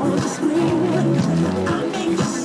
on the screen. I make